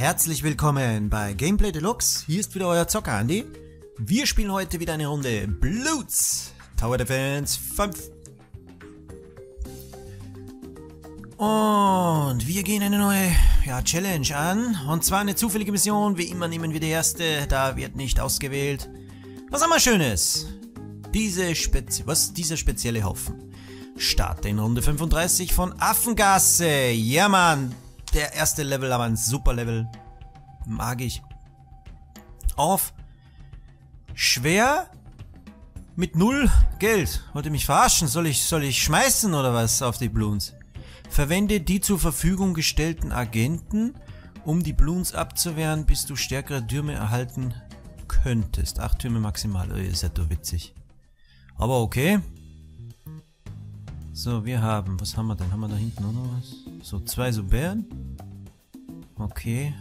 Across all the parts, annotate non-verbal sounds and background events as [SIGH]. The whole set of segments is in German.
Herzlich willkommen bei Gameplay Deluxe. Hier ist wieder euer Zocker Andy. Wir spielen heute wieder eine Runde Bloods Tower Defense 5. Und wir gehen eine neue ja, Challenge an. Und zwar eine zufällige Mission. Wie immer nehmen wir die erste. Da wird nicht ausgewählt. Was haben wir Schönes? Diese Spezi was dieser spezielle Haufen. Start in Runde 35 von Affengasse. Ja, Mann. Der erste Level, aber ein super Level. Mag ich. Auf. Schwer. Mit null Geld. Wollt ihr mich verarschen? Soll ich, soll ich schmeißen oder was auf die Bloons? Verwende die zur Verfügung gestellten Agenten, um die Bloons abzuwehren, bis du stärkere Türme erhalten könntest. Acht Türme maximal. Oh, ihr seid doch witzig. Aber okay. So, wir haben, was haben wir denn? Haben wir da hinten auch noch was? So, zwei so Bären. Okay.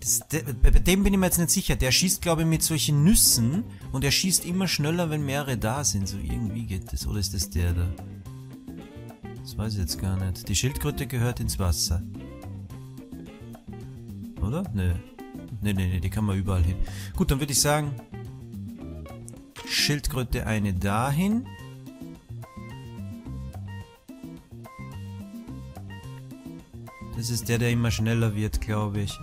Das, der, bei dem bin ich mir jetzt nicht sicher. Der schießt, glaube ich, mit solchen Nüssen und er schießt immer schneller, wenn mehrere da sind. So irgendwie geht das. Oder ist das der da? Das weiß ich jetzt gar nicht. Die Schildkröte gehört ins Wasser. Oder? Nö. Nee, nee, nee, die kann man überall hin. Gut, dann würde ich sagen, Schildkröte eine dahin. Das ist der, der immer schneller wird, glaube ich.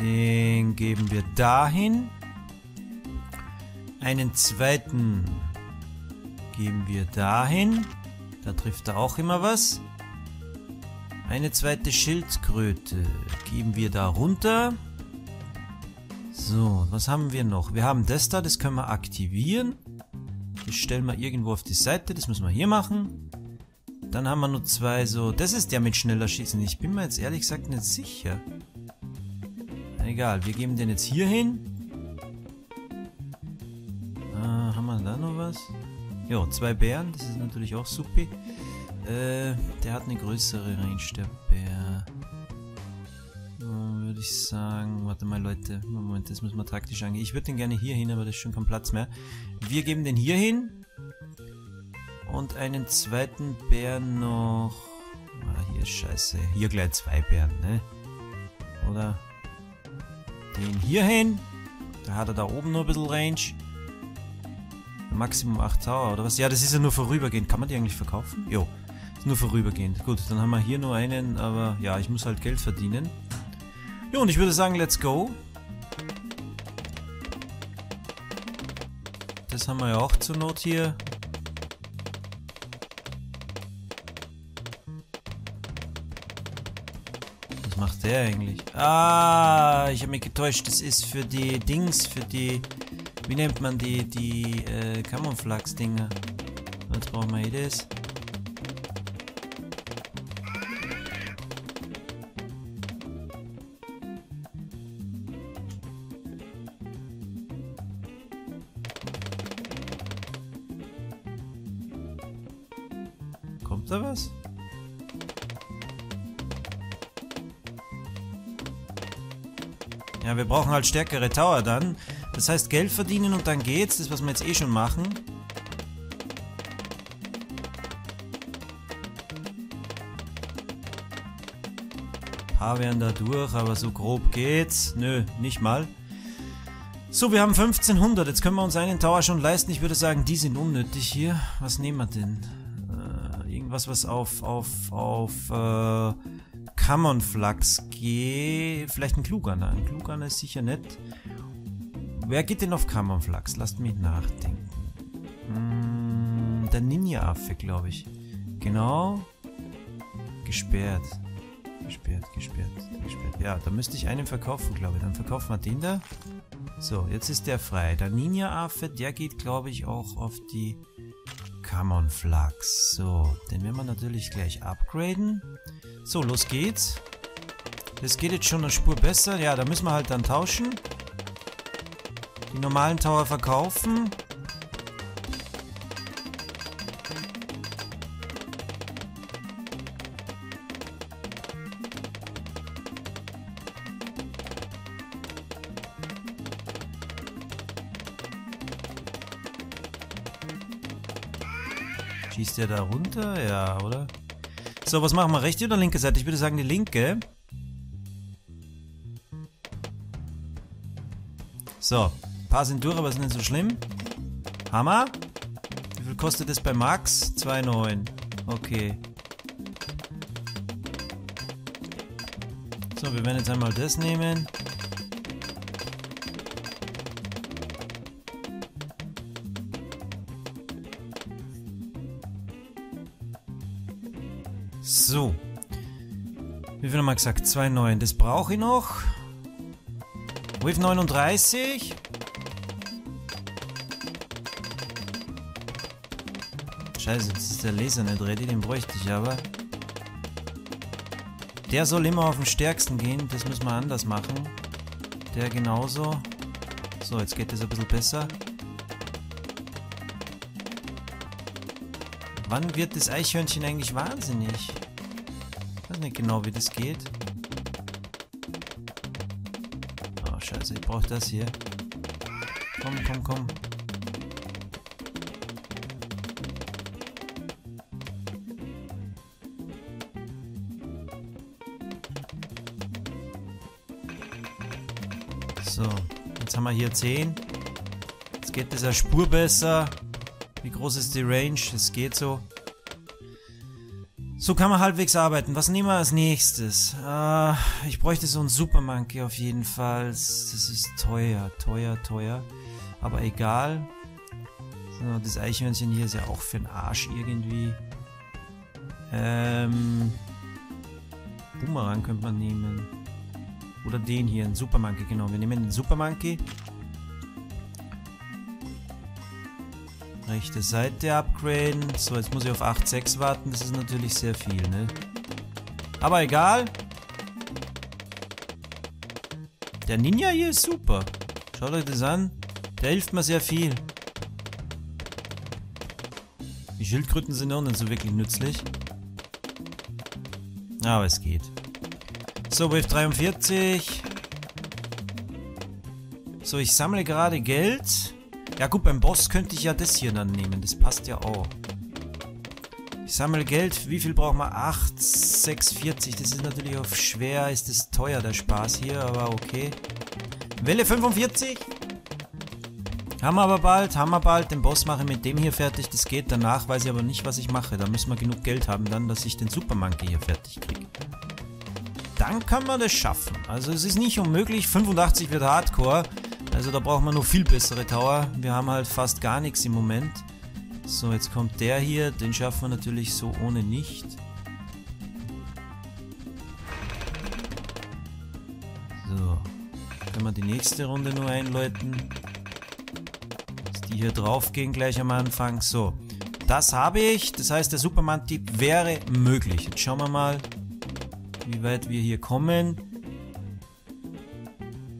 Den geben wir dahin. Einen zweiten geben wir dahin. Da trifft er auch immer was. Eine zweite Schildkröte geben wir da runter. So, was haben wir noch? Wir haben das da, das können wir aktivieren. Das stellen wir irgendwo auf die Seite, das müssen wir hier machen. Dann haben wir nur zwei so... Das ist der mit schneller Schießen. Ich bin mir jetzt ehrlich gesagt nicht sicher. Egal, wir geben den jetzt hier hin. Ah, haben wir da noch was? Jo, zwei Bären. Das ist natürlich auch super. Äh, der hat eine größere Range, der Bär. würde ich sagen... Warte mal, Leute. Moment, das müssen wir taktisch angehen. Ich würde den gerne hier hin, aber das ist schon kein Platz mehr. Wir geben den hier hin. Und einen zweiten Bär noch. Ah, hier ist scheiße. Hier gleich zwei Bären, ne? Oder den hier hin. Da hat er da oben nur ein bisschen Range. Maximum 8 Tower, oder was? Ja, das ist ja nur vorübergehend. Kann man die eigentlich verkaufen? Jo, ist nur vorübergehend. Gut, dann haben wir hier nur einen, aber ja, ich muss halt Geld verdienen. Jo, und ich würde sagen, let's go. Das haben wir ja auch zur Not hier. Macht der eigentlich? Ah, ich habe mich getäuscht. Das ist für die Dings, für die... Wie nennt man die, die äh, Camouflage-Dinger? Jetzt brauchen wir hier das. Halt stärkere Tower dann. Das heißt Geld verdienen und dann geht's. Das, was wir jetzt eh schon machen. Paar werden da durch, aber so grob geht's. Nö, nicht mal. So, wir haben 1500. Jetzt können wir uns einen Tower schon leisten. Ich würde sagen, die sind unnötig hier. Was nehmen wir denn? Äh, irgendwas, was auf, auf, auf, äh, Camonflax gehe. Vielleicht ein Kluganer. Ein Kluganer ist sicher nett. Wer geht denn auf Camonflax? Lasst mich nachdenken. Hm, der Ninja-Affe, glaube ich. Genau. Gesperrt. Gesperrt, gesperrt, gesperrt. Ja, da müsste ich einen verkaufen, glaube ich. Dann verkaufen wir den da. So, jetzt ist der frei. Der Ninja-Affe, der geht, glaube ich, auch auf die Camonflax. So, den werden wir natürlich gleich upgraden. So, los geht's. Das geht jetzt schon eine Spur besser. Ja, da müssen wir halt dann tauschen. Die normalen Tower verkaufen. Schießt der da runter? Ja, oder? So, was machen wir? Rechte oder linke Seite? Ich würde sagen die linke. So, ein paar sind durch, aber ist nicht so schlimm. Hammer. Wie viel kostet es bei Max? 2,9. Okay. So, wir werden jetzt einmal das nehmen. So. Wie viel haben wir gesagt? 2,9. Das brauche ich noch. With 39. Scheiße, jetzt ist der Laser nicht ready, den bräuchte ich aber. Der soll immer auf den stärksten gehen, das müssen wir anders machen. Der genauso. So, jetzt geht das ein bisschen besser. Wann wird das Eichhörnchen eigentlich wahnsinnig? Ich weiß nicht genau, wie das geht. Scheiße, ich brauche das hier. Komm, komm, komm. So, jetzt haben wir hier 10. Jetzt geht eine Spur besser. Wie groß ist die Range? Es geht so. So kann man halbwegs arbeiten. Was nehmen wir als nächstes? Äh, ich bräuchte so einen Super Monkey auf jeden Fall. Das ist teuer, teuer, teuer. Aber egal. So, das Eichhörnchen hier ist ja auch für den Arsch irgendwie. Ähm, Boomerang könnte man nehmen. Oder den hier, einen Super Monkey, genau. Wir nehmen den Super Rechte Seite upgraden. So, jetzt muss ich auf 8,6 warten. Das ist natürlich sehr viel, ne? Aber egal. Der Ninja hier ist super. Schaut euch das an. Der hilft mir sehr viel. Die Schildkröten sind auch nicht so wirklich nützlich. Aber es geht. So, Wave 43. So, ich sammle gerade Geld. Ja gut, beim Boss könnte ich ja das hier dann nehmen. Das passt ja auch. Ich sammle Geld. Wie viel brauchen wir? 8, 6,40. Das ist natürlich auf schwer. Ist das teuer, der Spaß hier. Aber okay. Welle 45. Haben wir aber bald. Haben wir bald. Den Boss mache ich mit dem hier fertig. Das geht. Danach weiß ich aber nicht, was ich mache. Da müssen wir genug Geld haben dann, dass ich den Super Monkey hier fertig kriege. Dann kann man das schaffen. Also es ist nicht unmöglich. 85 wird Hardcore. Also da braucht man noch viel bessere Tower. Wir haben halt fast gar nichts im Moment. So, jetzt kommt der hier. Den schaffen wir natürlich so ohne nicht. So. Können wir die nächste Runde nur einläuten. Dass die hier drauf gehen gleich am Anfang. So. Das habe ich. Das heißt, der Superman-Typ wäre möglich. Jetzt schauen wir mal, wie weit wir hier kommen.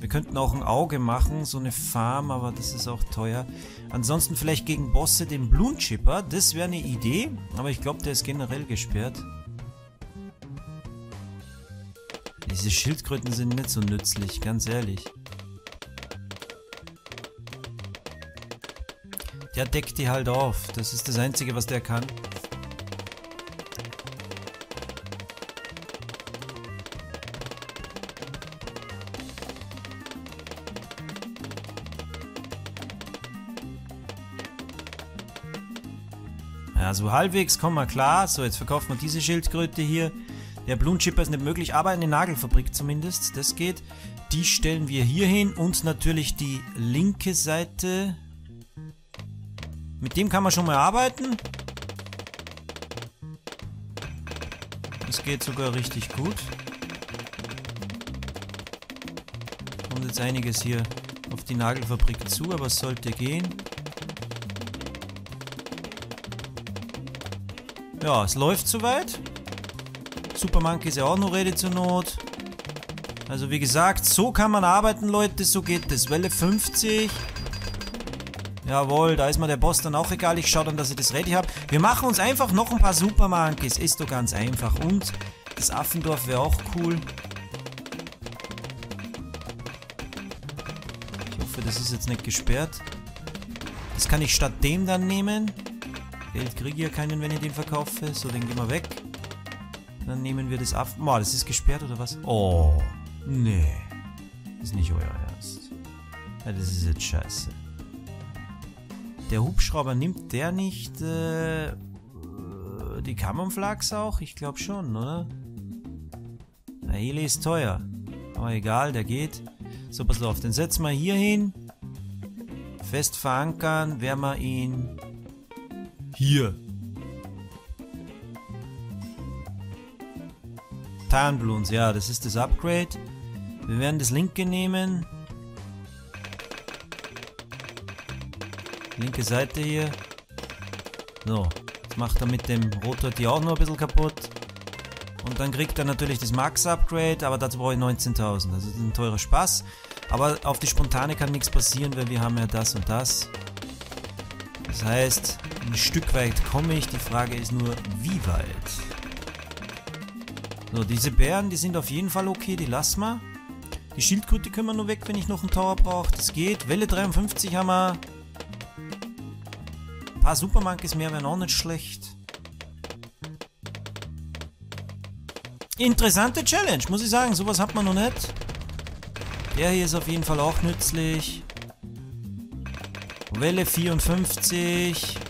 Wir könnten auch ein Auge machen, so eine Farm, aber das ist auch teuer. Ansonsten vielleicht gegen Bosse den Bloonchipper, das wäre eine Idee, aber ich glaube, der ist generell gesperrt. Diese Schildkröten sind nicht so nützlich, ganz ehrlich. Der deckt die halt auf, das ist das Einzige, was der kann. Ja, so halbwegs kommen wir klar. So, jetzt verkaufen wir diese Schildkröte hier. Der Blumenchipper ist nicht möglich, aber eine Nagelfabrik zumindest. Das geht. Die stellen wir hier hin und natürlich die linke Seite. Mit dem kann man schon mal arbeiten. Das geht sogar richtig gut. Kommt jetzt einiges hier auf die Nagelfabrik zu, aber es sollte gehen. Ja, es läuft soweit. Super Monkey ist ja auch noch ready zur Not. Also wie gesagt, so kann man arbeiten, Leute. So geht das. Welle 50. Jawohl, da ist mir der Boss dann auch egal. Ich schaue dann, dass ich das ready habe. Wir machen uns einfach noch ein paar Super Monkeys. Ist doch ganz einfach. Und das Affendorf wäre auch cool. Ich hoffe, das ist jetzt nicht gesperrt. Das kann ich statt dem dann nehmen. Geld kriege ich ja keinen, wenn ich den verkaufe. So, den gehen wir weg. Dann nehmen wir das ab. Boah, das ist gesperrt oder was? Oh, nee. Das ist nicht euer Ernst. Ja, das ist jetzt scheiße. Der Hubschrauber nimmt der nicht äh, die Camouflags auch? Ich glaube schon, oder? Der Heli ist teuer. Aber egal, der geht. So, pass auf, den setzen wir hier hin. Fest verankern, werden wir ihn hier. Tarnbloons, ja, das ist das Upgrade. Wir werden das linke nehmen. Linke Seite hier. So, jetzt macht er mit dem Rotor die auch nur ein bisschen kaputt. Und dann kriegt er natürlich das Max-Upgrade, aber dazu brauche ich 19.000. Also das ist ein teurer Spaß. Aber auf die Spontane kann nichts passieren, weil wir haben ja das und das. Das heißt, ein Stück weit komme ich. Die Frage ist nur, wie weit? So, diese Bären, die sind auf jeden Fall okay, die lassen wir. Die Schildkröte können wir nur weg, wenn ich noch einen Tower brauche. Das geht. Welle 53 haben wir. Ein paar Supermonkeys mehr wären auch nicht schlecht. Interessante Challenge, muss ich sagen. Sowas hat man noch nicht. Der hier ist auf jeden Fall auch nützlich. Welle 54.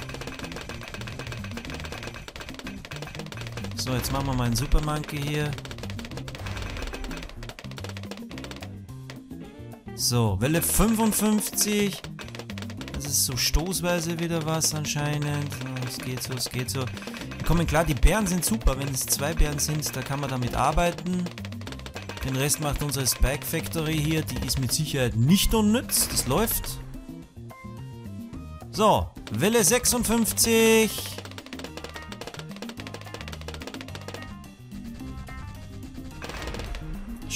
So, jetzt machen wir mal einen Super Monkey hier. So, Welle 55. Das ist so stoßweise wieder was anscheinend. Es geht so, es geht so kommen klar, die Bären sind super. Wenn es zwei Bären sind, da kann man damit arbeiten. Den Rest macht unsere Spike Factory hier. Die ist mit Sicherheit nicht unnütz. Das läuft. So, Welle 56.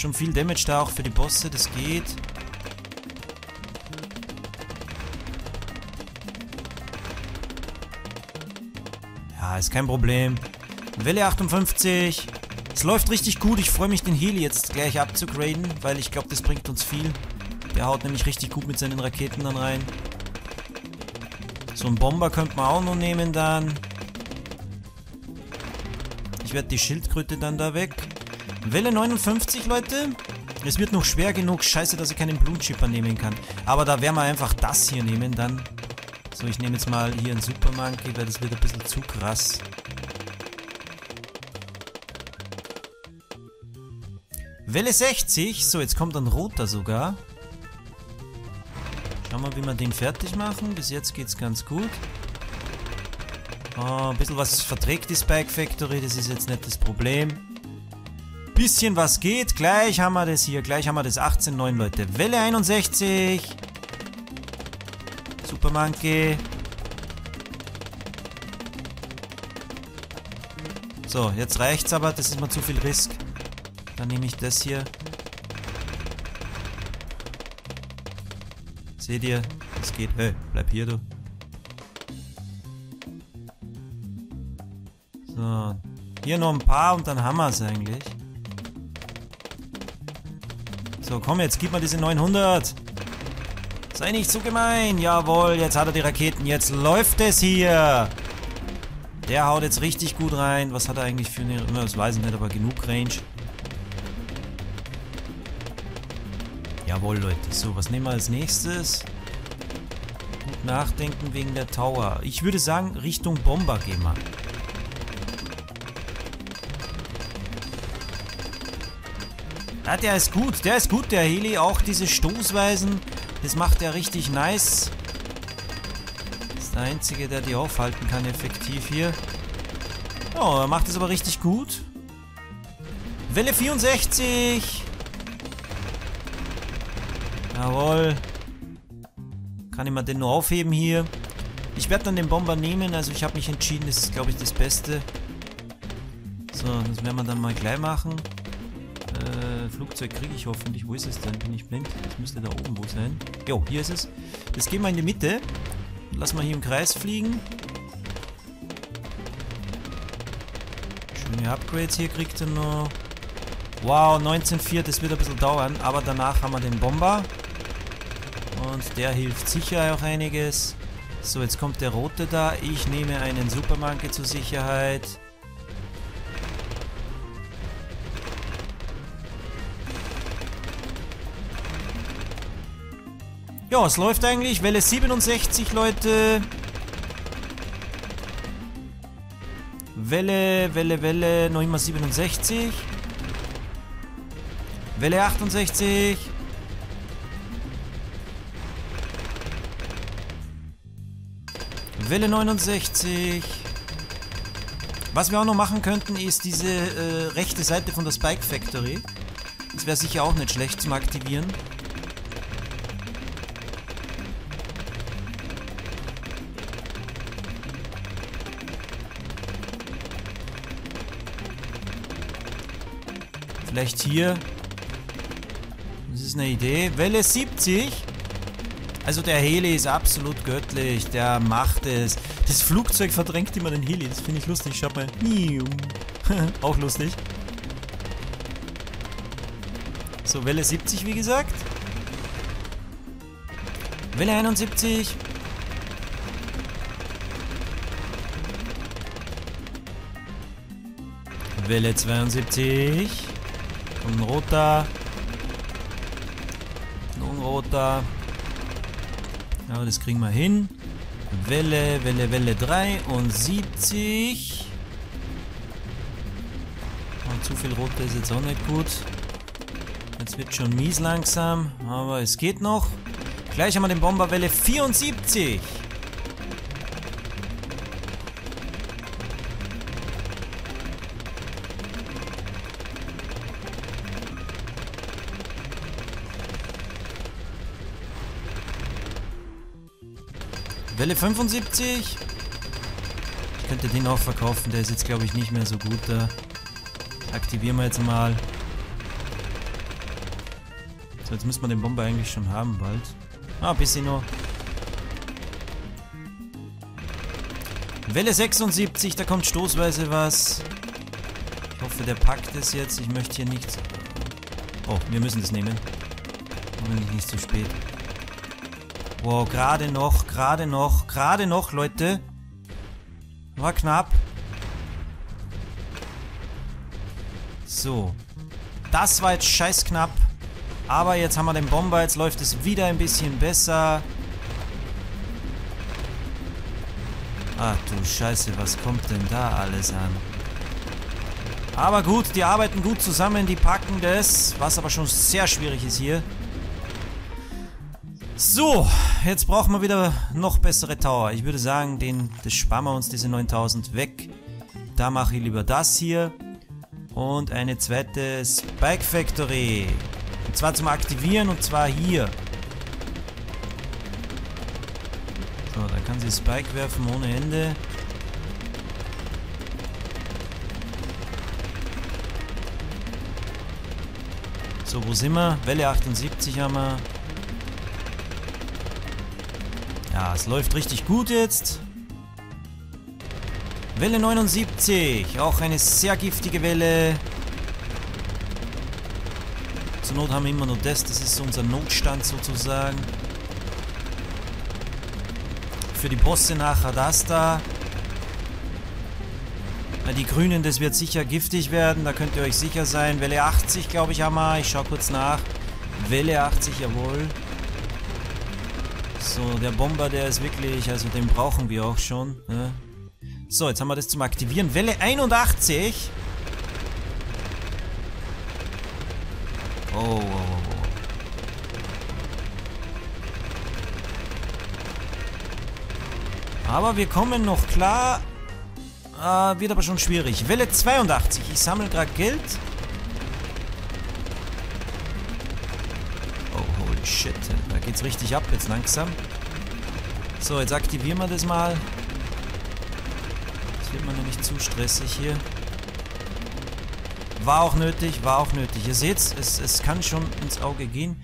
Schon viel Damage da auch für die Bosse, das geht. ist kein Problem. Welle 58. Es läuft richtig gut. Ich freue mich, den Heli jetzt gleich abzugraden, weil ich glaube, das bringt uns viel. Der haut nämlich richtig gut mit seinen Raketen dann rein. So einen Bomber könnte man auch noch nehmen dann. Ich werde die Schildkröte dann da weg. Welle 59, Leute. Es wird noch schwer genug. Scheiße, dass ich keinen Blutchipper nehmen kann. Aber da werden wir einfach das hier nehmen dann. So, ich nehme jetzt mal hier einen Super Monkey, weil das wird ein bisschen zu krass. Welle 60. So, jetzt kommt ein roter sogar. Schauen wir, wie wir den fertig machen. Bis jetzt geht es ganz gut. Oh, ein bisschen was verträgt die Spike Factory, das ist jetzt nicht das Problem. Bisschen was geht. Gleich haben wir das hier. Gleich haben wir das 18,9, Leute. Welle 61. Super Monkey. So, jetzt reicht's aber. Das ist mal zu viel Risk. Dann nehme ich das hier. Seht ihr? Es geht. Hey, bleib hier, du. So. Hier noch ein paar und dann haben wir es eigentlich. So, komm jetzt, gib mal diese 900. Sei nicht so gemein. Jawohl, jetzt hat er die Raketen. Jetzt läuft es hier. Der haut jetzt richtig gut rein. Was hat er eigentlich für eine... Das weiß ich nicht, aber genug Range. Jawohl, Leute. So, was nehmen wir als nächstes? Gut nachdenken wegen der Tower. Ich würde sagen, Richtung Bomber gehen wir. Ja, der ist gut. Der ist gut, der Heli. Auch diese Stoßweisen. Das macht er richtig nice. Das ist der Einzige, der die aufhalten kann, effektiv hier. Oh, er macht es aber richtig gut. Welle 64. Jawohl. Kann ich mal den nur aufheben hier. Ich werde dann den Bomber nehmen. Also ich habe mich entschieden. Das ist, glaube ich, das Beste. So, das werden wir dann mal gleich machen. Äh, Flugzeug kriege ich hoffentlich. Wo ist es denn? Bin ich blind? Das müsste da oben wo sein. Jo, hier ist es. Das gehen wir in die Mitte. Lassen wir hier im Kreis fliegen. Schöne Upgrades hier kriegt er noch. Wow, 19.4, das wird ein bisschen dauern. Aber danach haben wir den Bomber. Und der hilft sicher auch einiges. So, jetzt kommt der rote da. Ich nehme einen Supermarke zur Sicherheit. Ja, es läuft eigentlich. Welle 67, Leute. Welle, Welle, Welle, noch immer 67. Welle 68. Welle 69. Was wir auch noch machen könnten, ist diese äh, rechte Seite von der Spike Factory. Das wäre sicher auch nicht schlecht zum Aktivieren. Vielleicht hier. Das ist eine Idee. Welle 70. Also der Heli ist absolut göttlich. Der macht es. Das Flugzeug verdrängt immer den Heli. Das finde ich lustig. Schaut mal. [LAUGHS] Auch lustig. So, Welle 70, wie gesagt. Welle 71. Welle 72. Und ein roter. Noch ein roter. Ja, das kriegen wir hin. Welle, Welle, Welle 73. Und zu viel rote ist jetzt auch nicht gut. Jetzt wird schon mies langsam, aber es geht noch. Gleich haben wir den Bomber Welle 74. Welle 75. Ich könnte den auch verkaufen, der ist jetzt glaube ich nicht mehr so gut da. Aktivieren wir jetzt mal. So, jetzt müssen wir den Bomber eigentlich schon haben bald. Ah, bisschen noch. Welle 76, da kommt stoßweise was. Ich hoffe, der packt es jetzt. Ich möchte hier nichts... Oh, wir müssen das nehmen. Hoffentlich nicht zu spät. Wow, gerade noch, gerade noch, gerade noch, Leute. War knapp. So. Das war jetzt scheiß knapp. Aber jetzt haben wir den Bomber, jetzt läuft es wieder ein bisschen besser. Ach du Scheiße, was kommt denn da alles an? Aber gut, die arbeiten gut zusammen, die packen das, was aber schon sehr schwierig ist hier. So, jetzt brauchen wir wieder noch bessere Tower. Ich würde sagen, den, das sparen wir uns, diese 9000, weg. Da mache ich lieber das hier. Und eine zweite Spike Factory. Und zwar zum Aktivieren und zwar hier. So, da kann sie Spike werfen ohne Ende. So, wo sind wir? Welle 78 haben wir. Ja, es läuft richtig gut jetzt. Welle 79. Auch eine sehr giftige Welle. Zur Not haben wir immer nur das. Das ist unser Notstand sozusagen. Für die Bosse nachher das da. Na, die Grünen, das wird sicher giftig werden. Da könnt ihr euch sicher sein. Welle 80, glaube ich, haben wir. Ich schaue kurz nach. Welle 80, jawohl. So, der Bomber, der ist wirklich, also den brauchen wir auch schon. Ne? So, jetzt haben wir das zum Aktivieren. Welle 81. Oh, oh, oh, oh. Aber wir kommen noch klar. Äh, wird aber schon schwierig. Welle 82. Ich sammle gerade Geld. Shit. Da geht's richtig ab jetzt langsam. So, jetzt aktivieren wir das mal. Jetzt wird man nämlich zu stressig hier. War auch nötig, war auch nötig. Ihr seht, es, es kann schon ins Auge gehen.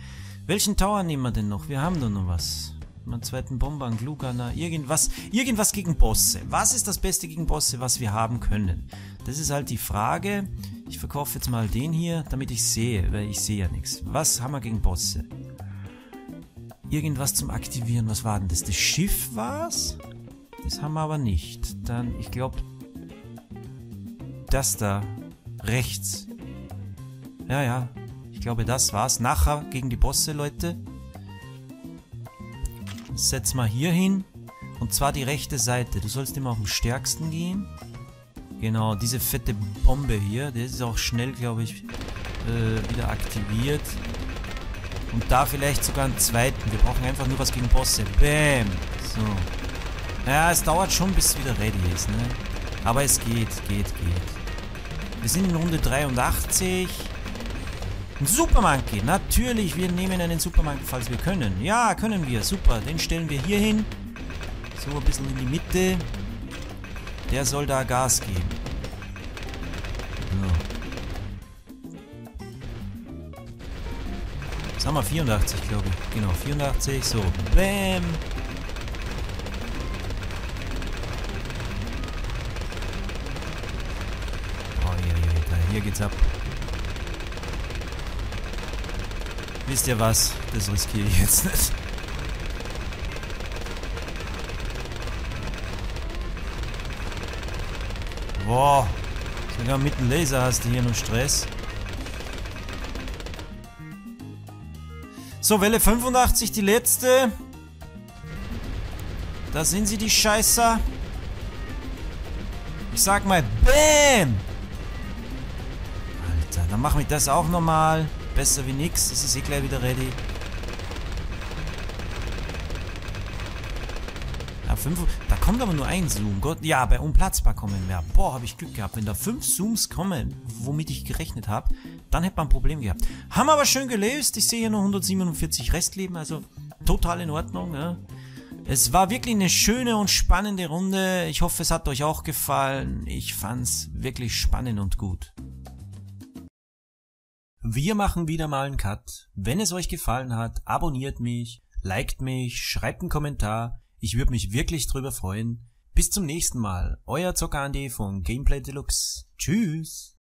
Welchen Tower nehmen wir denn noch? Wir haben doch noch was. Einen zweiten Bomber, einen Glugana, irgendwas, irgendwas gegen Bosse. Was ist das Beste gegen Bosse, was wir haben können? Das ist halt die Frage. Ich verkaufe jetzt mal den hier, damit ich sehe, weil ich sehe ja nichts. Was haben wir gegen Bosse? Irgendwas zum Aktivieren. Was war denn das? Das Schiff war's? Das haben wir aber nicht. Dann, ich glaube, das da rechts. Ja, ja. Ich glaube, das war's. Nachher gegen die Bosse, Leute. setz mal hier hin. Und zwar die rechte Seite. Du sollst immer auf den stärksten gehen. Genau, diese fette Bombe hier. Der ist auch schnell, glaube ich, äh, wieder aktiviert. Und da vielleicht sogar einen zweiten. Wir brauchen einfach nur was gegen Bosse. Bam. So. Ja, es dauert schon, bis es wieder ready ist, ne? Aber es geht, geht, geht. Wir sind in Runde 83. Ein Supermonkey. Natürlich, wir nehmen einen Supermonkey, falls wir können. Ja, können wir. Super. Den stellen wir hier hin. So, ein bisschen in die Mitte. Der soll da Gas geben. Wir? 84, glaube ich. Genau, 84. So. Bam. Oh, hier, hier, hier geht's ab. Wisst ihr was? Das riskiere ich jetzt nicht. Boah. Sogar mit dem Laser hast du hier noch Stress. So, Welle 85, die letzte. Da sind sie, die Scheißer. Ich sag mal, BÄM! Alter, dann machen wir das auch nochmal. Besser wie nix. Das ist eh gleich wieder ready. Ja, fünf, da kommt aber nur ein Zoom. Gott, ja, bei unplatzbar kommen mehr. Boah, habe ich Glück gehabt. Wenn da fünf Zooms kommen, womit ich gerechnet habe, dann hätte man ein Problem gehabt. Haben aber schön gelöst. Ich sehe hier noch 147 Restleben, also total in Ordnung. Ja. Es war wirklich eine schöne und spannende Runde. Ich hoffe, es hat euch auch gefallen. Ich fand's wirklich spannend und gut. Wir machen wieder mal einen Cut. Wenn es euch gefallen hat, abonniert mich, liked mich, schreibt einen Kommentar. Ich würde mich wirklich drüber freuen. Bis zum nächsten Mal. Euer Zocker Andy von Gameplay Deluxe. Tschüss.